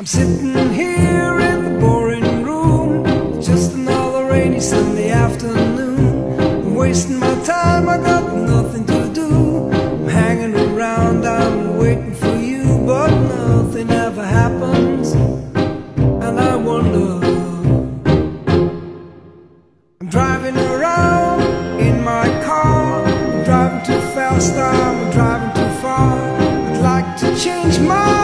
I'm sitting here in the boring room. Just another rainy Sunday afternoon. I'm wasting my time, I got nothing to do. I'm hanging around, I'm waiting for you But nothing ever happens. And I wonder I'm driving around in my car. I'm driving too fast, I'm driving too far. I'd like to change my